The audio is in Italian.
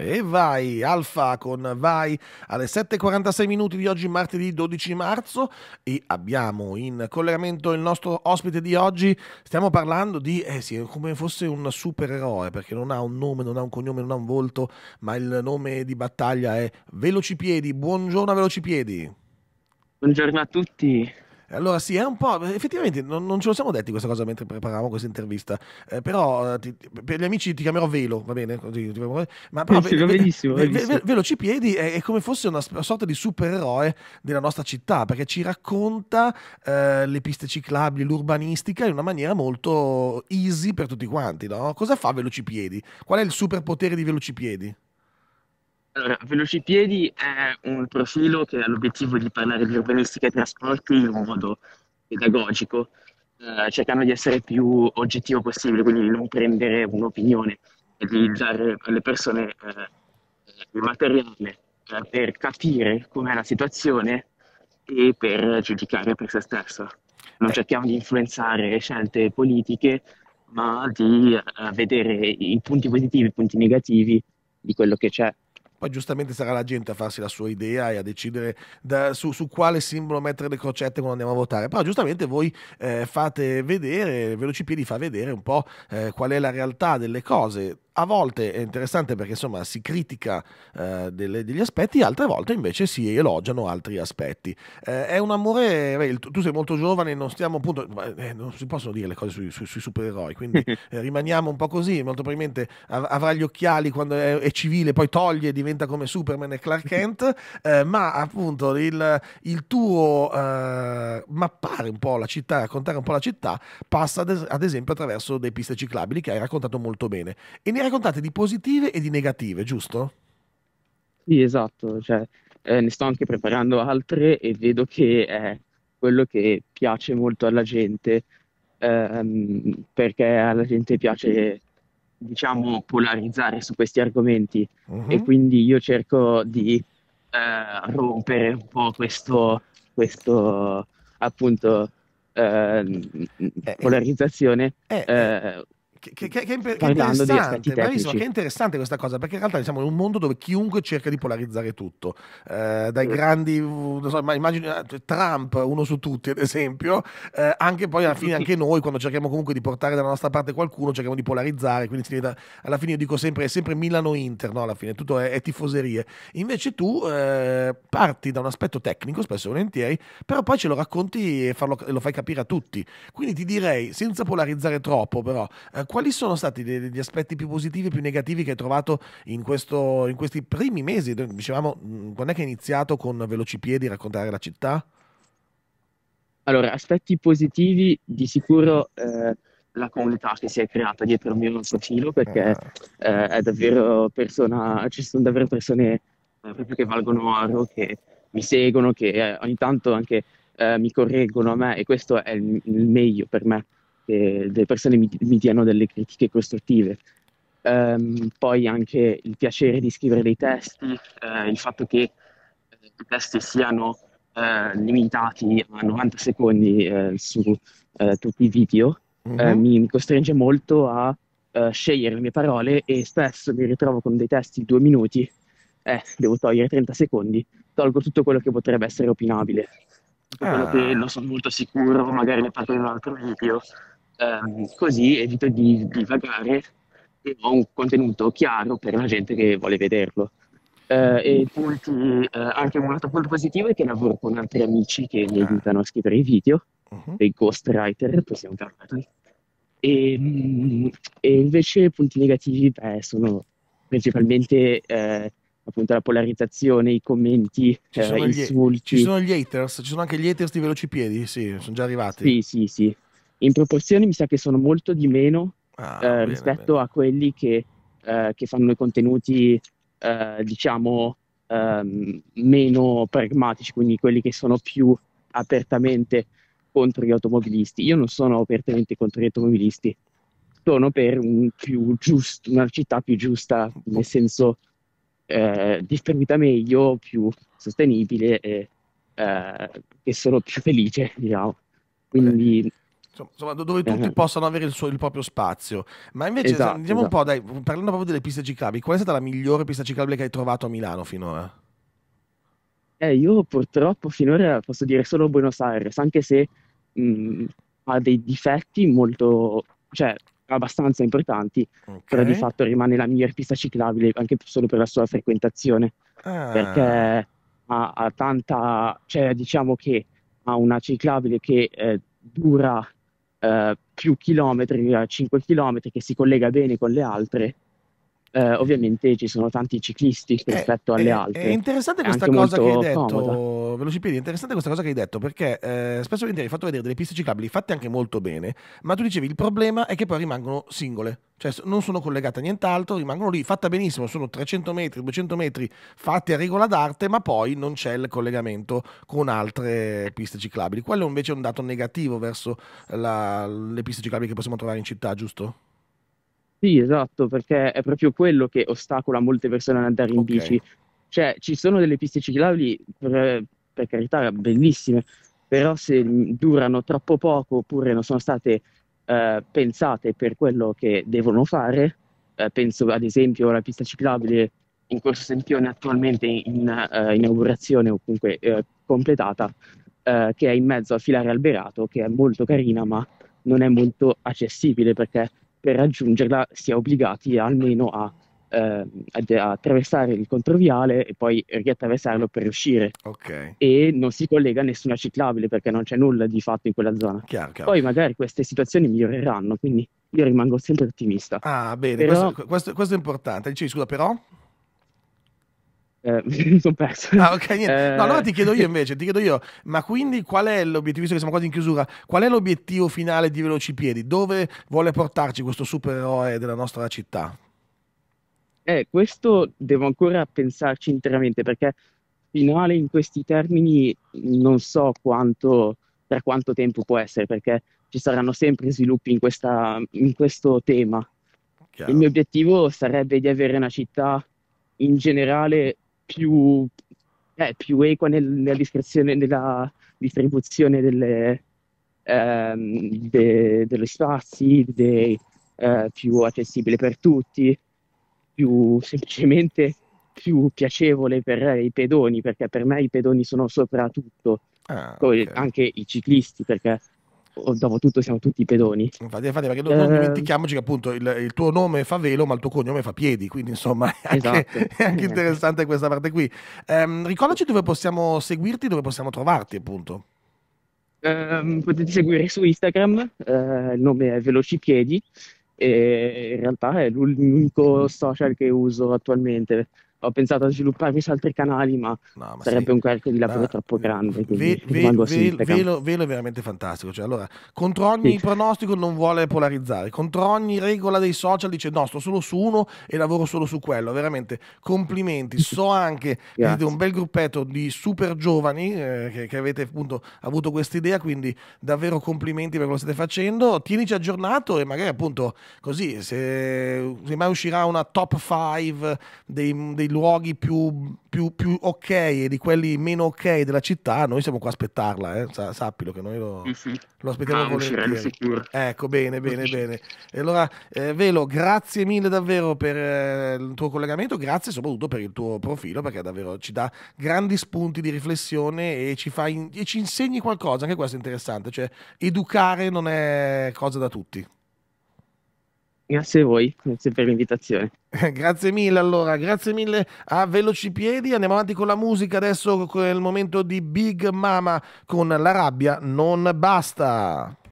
E vai, Alfa con Vai alle 7.46 minuti di oggi, martedì 12 marzo e abbiamo in collegamento il nostro ospite di oggi. Stiamo parlando di, eh sì, come fosse un supereroe perché non ha un nome, non ha un cognome, non ha un volto, ma il nome di battaglia è Velocipiedi. Buongiorno Velocipiedi. Buongiorno a tutti. Allora sì, è un po', effettivamente non, non ce lo siamo detti questa cosa mentre preparavamo questa intervista, eh, però eh, ti, per gli amici ti chiamerò Velo, va bene? Così, ma però, ve, benissimo, ve, ve, Velocipiedi è, è, come fosse una sorta di supereroe della nostra città, perché ci racconta eh, le piste ciclabili, l'urbanistica in una maniera molto easy per tutti quanti, no? Cosa fa Velocipiedi? Qual è il superpotere di Velocipiedi? Allora, Velocipiedi è un profilo che ha l'obiettivo di parlare di urbanistica e trasporti in un modo pedagogico, eh, cercando di essere più oggettivo possibile, quindi di non prendere un'opinione e di dare alle persone eh, il materiale eh, per capire com'è la situazione e per giudicare per se stesso. Non cerchiamo di influenzare scelte politiche, ma di eh, vedere i punti positivi e i punti negativi di quello che c'è. Poi giustamente sarà la gente a farsi la sua idea e a decidere da, su, su, quale simbolo mettere le crocette quando andiamo a votare. Però giustamente voi eh, fate vedere, Velocipiedi fa vedere un po' eh, qual è la realtà delle cose a volte è interessante perché insomma si critica eh, delle, degli aspetti, altre volte invece si elogiano altri aspetti. Eh, è un amore, tu sei molto giovane, non stiamo appunto, eh, non si possono dire le cose sui, sui, sui supereroi, quindi eh, rimaniamo un po' così, molto probabilmente av- avrà gli occhiali quando è, è, civile, poi toglie e diventa come Superman e Clark Kent, eh, ma appunto il, il tuo eh, mappare un po' la città, raccontare un po' la città, passa ad, ad esempio attraverso delle piste ciclabili che hai raccontato molto bene. E ne raccontate di positive e di negative, giusto? Sì, esatto, cioè, eh, ne sto anche preparando altre e vedo che è quello che piace molto alla gente, ehm, perché alla gente piace, diciamo, polarizzare su questi argomenti e Mhm. quindi io cerco di eh, rompere un po' questo, questo appunto, ehm, Eh, eh, polarizzazione eh, eh, Che, che- che- che interessante, bravissimo, che è interessante questa cosa, perché in realtà siamo in un mondo dove chiunque cerca di polarizzare tutto, Eh, dai grandi, non so, ma immagini eh, Trump, uno su tutti ad esempio, eh, anche poi alla fine anche noi quando cerchiamo comunque di portare dalla nostra parte qualcuno, cerchiamo di polarizzare, quindi alla fine io dico sempre, è sempre Milano-Inter, no? Alla fine tutto è, è tifoserie. Invece tu eh, parti da un aspetto tecnico, spesso e volentieri, però poi ce lo racconti e farlo- e lo fai capire a tutti. Quindi ti direi, senza polarizzare troppo però, eh, quali sono stati degli aspetti più positivi e più negativi che hai trovato in, questo- in questi primi mesi? Dicevamo, quando è che hai iniziato con Velocipiedi a raccontare la città? Allora, aspetti positivi, di sicuro eh, la comunità che si è creata dietro il mio profilo, perché Ah, eh, è davvero persona, ci sono davvero persone eh, proprio che valgono oro, che mi seguono, che eh, ogni tanto anche eh, mi correggono a me e questo è il, il meglio per me, che le persone mi, mi diano delle critiche costruttive. Ehm, poi anche il piacere di scrivere dei testi, eh, il fatto che eh, i testi siano eh, limitati a 90 secondi eh, su tutti i video, mhm. mi, mi costringe molto a scegliere le mie parole e spesso mi ritrovo con dei testi di due minuti, eh, devo togliere 30 secondi, tolgo tutto quello che potrebbe essere opinabile, tutto quello che Ah. non sono molto sicuro, magari ne parlo in un altro video, ehm, così evito di divagare e ho un contenuto chiaro per la gente che vuole vederlo. Eh, e punti, eh, anche un altro punto positivo è che lavoro con altri amici che mi Ah. aiutano a scrivere i video, Mhm. dei ghostwriter, possiamo chiamarli. E, mm, e invece punti negativi, beh, sono principalmente eh, appunto la polarizzazione, i commenti, Ci eh, sono gli, ci sono gli haters, ci sono anche gli haters di Velocipiedi, sì, sono già arrivati. Sì, sì, sì. In proporzione mi sa che sono molto di meno Ah, eh, bene, rispetto bene. a quelli che, eh, che fanno i contenuti, eh, diciamo, ehm, meno pragmatici, quindi quelli che sono più apertamente contro gli automobilisti. Io non sono apertamente contro gli automobilisti, sono per un più giusto, una città più giusta, nel senso eh, distribuita meglio, più sostenibile e eh, che sono più felice, diciamo. Quindi Insomma, dove tutti possano avere il, suo, il proprio spazio. Ma invece, Esatto, andiamo un esatto. po', dai, parlando proprio delle piste ciclabili, qual è stata la migliore pista ciclabile che hai trovato a Milano finora? Eh, io purtroppo finora posso dire solo Buenos Aires, anche se mh, ha dei difetti molto, cioè abbastanza importanti, Ok. però di fatto rimane la miglior pista ciclabile anche solo per la sua frequentazione, perché Ah, ha, ha tanta, cioè diciamo che ha una ciclabile che eh, dura eh, più chilometri, a 5 chilometri, che si collega bene con le altre. Eh, ovviamente ci sono tanti ciclisti È, rispetto alle è- è altre, interessante è questa cosa che hai molto comoda. detto, Velocipiedi, è interessante questa cosa che hai detto perché eh, spesso hai fatto vedere delle piste ciclabili fatte anche molto bene, ma tu dicevi il problema è che poi rimangono singole, cioè non sono collegate a nient'altro, rimangono lì, fatta benissimo, sono 300 metri, 200 metri fatti a regola d'arte, ma poi non c'è il collegamento con altre piste ciclabili. Quello invece è un dato negativo verso la- le piste ciclabili che possiamo trovare in città, giusto? Sì, esatto, perché è proprio quello che ostacola molte persone ad andare in Ok, bici. Cioè, ci sono delle piste ciclabili, per, per carità, bellissime, però se durano troppo poco oppure non sono state eh, pensate per quello che devono fare, eh, penso ad esempio alla pista ciclabile in Corso Sempione attualmente in eh, inaugurazione o comunque eh, completata, eh, che è in mezzo al filare alberato, che è molto carina, ma non è molto accessibile perché per raggiungerla si è obbligati almeno a, eh, ad- a attraversare il controviale e poi riattraversarlo per uscire. ok, E non si collega a nessuna ciclabile perché non c'è nulla di fatto in quella zona. chiaro, chiaro. Poi magari queste situazioni miglioreranno, quindi io rimango sempre ottimista. Ah, bene, Però questo, questo- questo è importante. Dicevi, scusa, però? Eh, mi sono perso. Ah, ok, niente. No, allora Eh, ti chiedo io invece, ti chiedo io, ma quindi qual è l'obiettivo, visto che siamo quasi in chiusura, qual è l'obiettivo finale di Velocipiedi? Dove vuole portarci questo supereroe della nostra città? Eh, questo devo ancora pensarci interamente perché finale in questi termini non so quanto, per quanto tempo può essere, perché ci saranno sempre sviluppi in questa- in questo tema. Il Chiaro. mio obiettivo sarebbe di avere una città in generale più, eh, più equa nel- nella discrezione- nella distribuzione delle, ehm, de- degli spazi, dei, eh, più accessibile per tutti più semplicemente più piacevole per i pedoni, perché per me i pedoni sono sopra tutto, Ah, poi ok. anche i ciclisti, perché dopo tutto siamo tutti pedoni. Infatti, infatti, perché non, non Eh, dimentichiamoci che appunto il, il tuo nome fa velo, ma il tuo cognome fa piedi, quindi insomma è anche, esatto. è anche interessante questa parte qui. Ehm, ricordaci dove possiamo seguirti, dove possiamo trovarti, appunto. Ehm, potete seguire su Instagram, eh, il nome è Velocipiedi e in realtà è l'unico social che uso attualmente. Ho pensato a svilupparmi su altri canali, ma No, ma sarebbe sì. un carico di lavoro Ma troppo grande, ve- ve- ve- velo, velo è veramente fantastico. Cioè, allora, contro ogni Sì, pronostico non vuole polarizzare, contro ogni regola dei social dice no, sto solo su uno e lavoro solo su quello. Veramente complimenti. So anche che siete un bel gruppetto di super giovani eh, che, che avete appunto avuto questa idea, quindi davvero complimenti per quello che state facendo. Tienici aggiornato e magari appunto così, se, se mai uscirà una top 5 dei, dei luoghi più, più, più ok e di quelli meno ok della città, noi siamo qua a aspettarla, eh. Sa- sappilo che noi lo. Sì, sì. lo aspettiamo Ah, volentieri. Ecco, bene, bene, bene. E allora, eh, Velo, grazie mille davvero per eh, il tuo collegamento, grazie soprattutto per il tuo profilo, perché davvero ci dà grandi spunti di riflessione e ci, fa in- e ci insegni qualcosa, anche questo è interessante, cioè educare non è cosa da tutti. Grazie a voi, grazie per l'invitazione. Grazie mille allora, grazie mille a Velocipiedi. Andiamo avanti con la musica adesso, con il momento di Big Mama con La rabbia non basta.